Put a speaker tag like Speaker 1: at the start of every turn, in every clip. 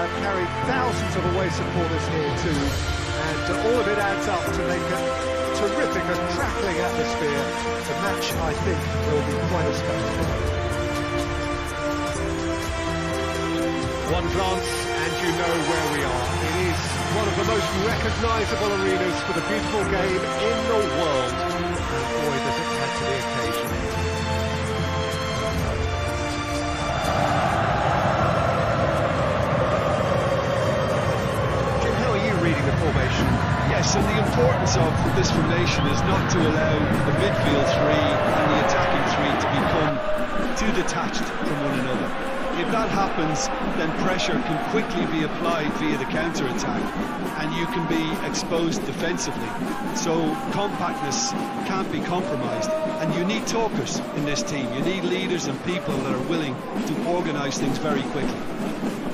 Speaker 1: have carried thousands of away supporters here too, and uh, all of it adds up to make a terrific and crackling atmosphere. The match, I think, will be quite a spectacle. One glance and you know where we are. It is one of the most recognisable arenas for the beautiful game in the world. And boy, does it add to the occasion. Formation.
Speaker 2: Yes, and the importance of this formation is not to allow the midfield three and the attacking three to become too detached from one another. If that happens, then pressure can quickly be applied via the counter-attack and you can be exposed defensively. So compactness can't be compromised and you need talkers in this team. You need leaders and people that are willing to organise things very quickly.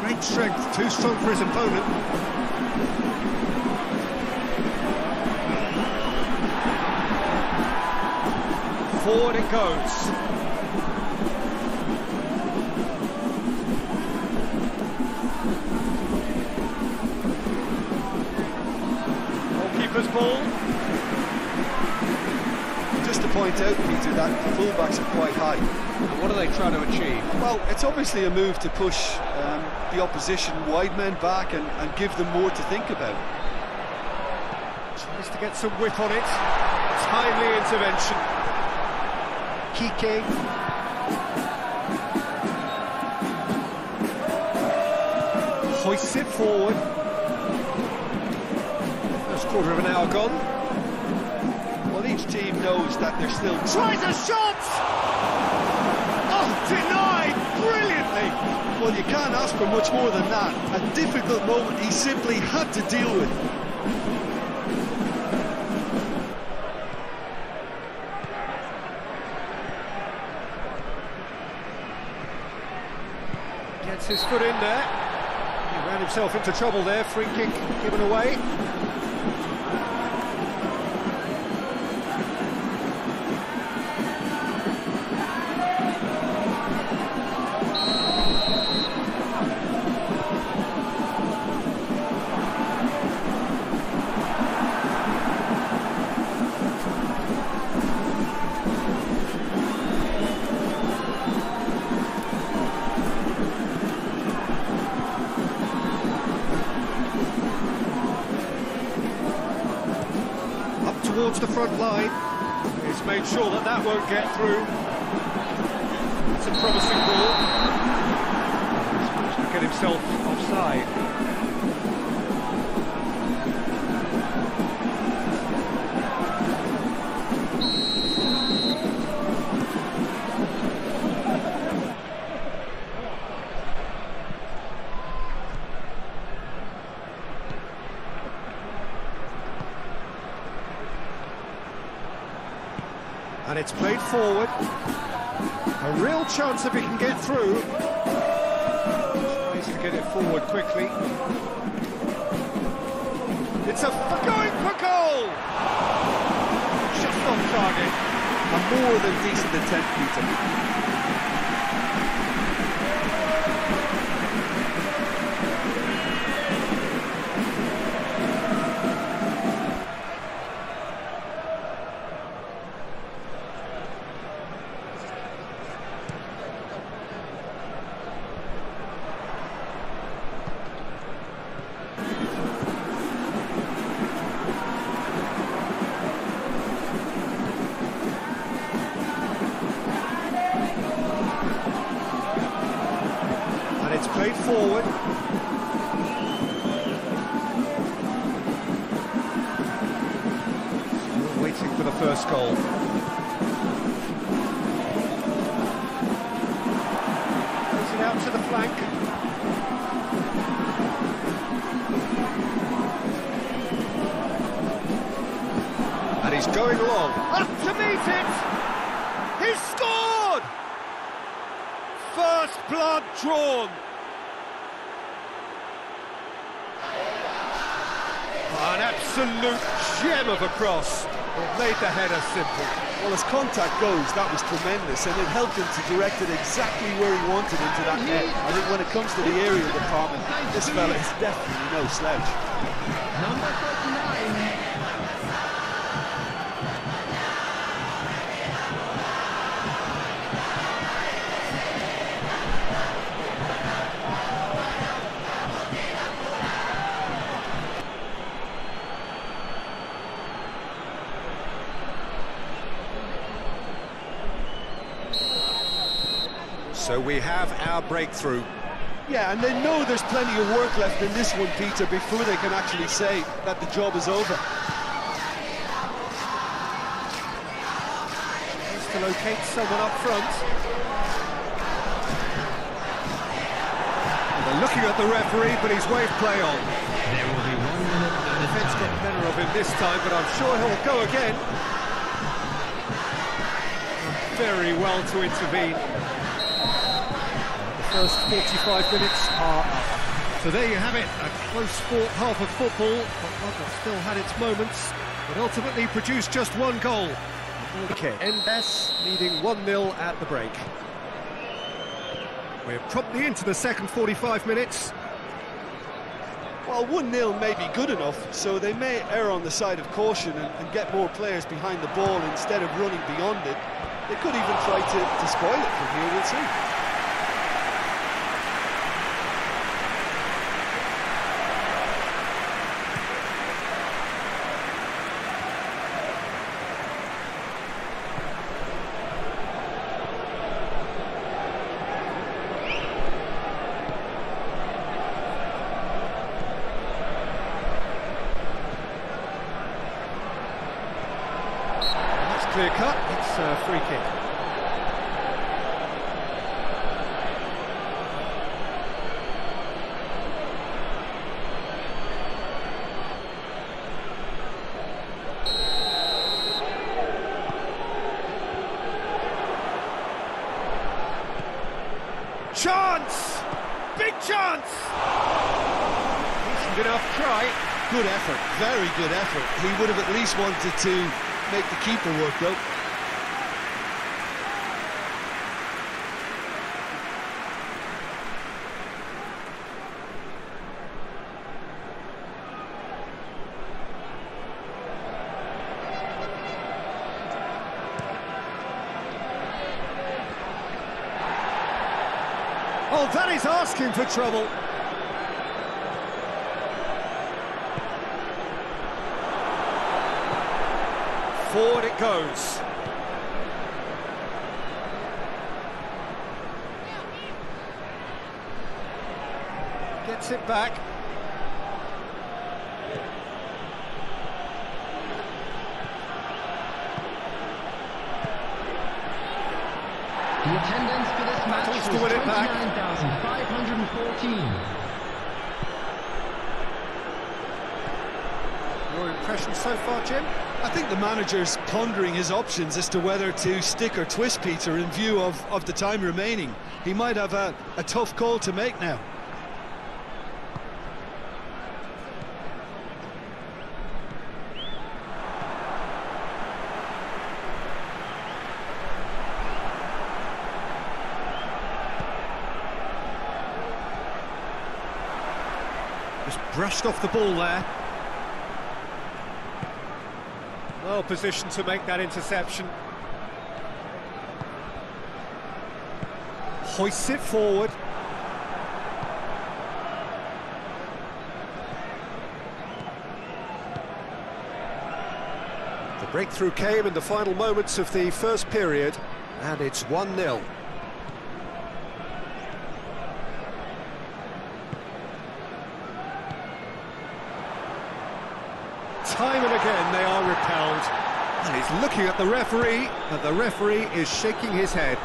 Speaker 2: Great strength, too strong for his opponent. Forward it goes. Obviously a move to push um, the opposition wide men back and, and give them more to think about.
Speaker 1: Tries to get some whip on it. Timely intervention. Kike. Hoists it forward. First quarter of an hour gone.
Speaker 2: Each team knows that they're still...
Speaker 1: Tries a shot! Oh, denied! brilliantly.
Speaker 2: Well, you can't ask for much more than that. A difficult moment he simply had to deal with.
Speaker 1: Gets his foot in there. He ran himself into trouble there. Free kick given away. That won't get through. It's a promising ball. Get himself offside. And it's played forward. A real chance if he can get through. Needs to get it forward quickly. It's a going for goal! Just on target.
Speaker 2: A more than decent attempt, Peter.
Speaker 1: Forward. Still waiting for the first goal. Goes it out to the flank. And he's going long. Up to meet it! He's scored! First blood drawn. An absolute gem of a cross. It made the header simple.
Speaker 2: Well, as contact goes, that was tremendous, and it helped him to direct it exactly where he wanted into that net. I think when it comes to the aerial department, this fella is definitely no slouch.
Speaker 3: Number 39.
Speaker 1: We have our breakthrough.
Speaker 2: Yeah, and they know there's plenty of work left in this one, Peter, before they can actually say that the job is over.
Speaker 1: Just to locate someone up front. And they're looking at the referee, but he's waved play on.
Speaker 3: There will be one minute
Speaker 1: The defence got better of him this time, but I'm sure he'll go again. Very well to intervene. The first 45 minutes are up. So there you have it, a close fought half of football, but one that still had its moments, but ultimately produced just one goal. Okay. Endes leading 1-0 at the break. We're promptly into the second 45 minutes.
Speaker 2: Well, 1-0 may be good enough, so they may err on the side of caution and, and get more players behind the ball instead of running beyond it. They could even try to, to spoil it from here, we'll see.
Speaker 1: Clear cut, it's a free kick. Chance! Big chance! Decent enough try.
Speaker 2: Good effort, very good effort. He would have at least wanted to make the keeper work, though.
Speaker 1: Oh, that is asking for trouble. Forward it goes. Gets it back.
Speaker 3: The attendance for this match was
Speaker 1: win it back.
Speaker 3: 29,514.
Speaker 1: Your impression so far, Jim?
Speaker 2: I think the manager's pondering his options as to whether to stick or twist Peter in view of, of the time remaining. He might have a, a tough call to make now.
Speaker 1: Just brushed off the ball there. Well positioned to make that interception. Hoists it forward. The breakthrough came in the final moments of the first period, and it's 1-0. He's looking at the referee, but the referee is shaking his head.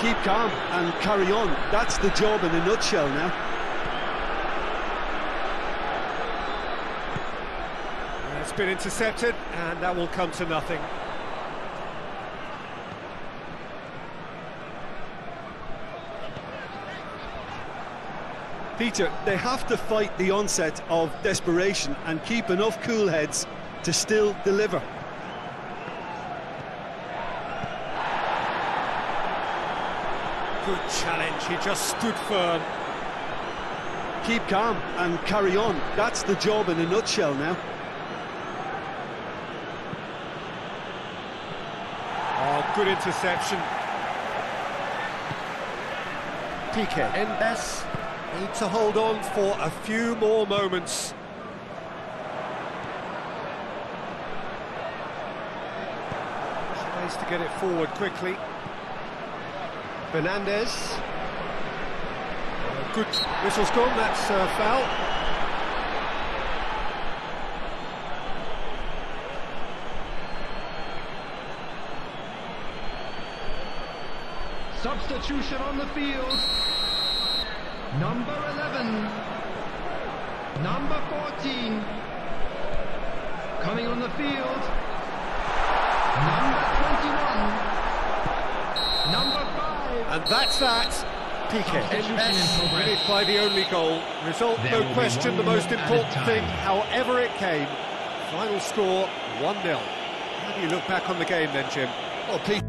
Speaker 2: Keep calm and carry on. That's the job in a nutshell now.
Speaker 1: It's been intercepted, and that will come to nothing.
Speaker 2: Peter, they have to fight the onset of desperation and keep enough cool heads to still deliver.
Speaker 1: Good challenge, he just stood firm.
Speaker 2: Keep calm and carry on. That's the job in a nutshell now.
Speaker 1: Oh, good interception.
Speaker 4: Piqué.
Speaker 1: Endes need to hold on for a few more moments. Tries to get it forward quickly. Fernandez. Uh, good whistle's gone, that's uh, foul.
Speaker 3: Substitution on the field. Number 11. Number 14. Coming on the field. Number 21. Number 5.
Speaker 1: And that's that.
Speaker 3: Substitution in
Speaker 1: Endes
Speaker 3: progress.
Speaker 1: winning by the only goal. Result,
Speaker 3: There
Speaker 1: no question, the most
Speaker 3: minute at a
Speaker 1: important thing, however it came. Final score, 1-0. How do you look back on the game then, Jim?
Speaker 2: Well, Pete.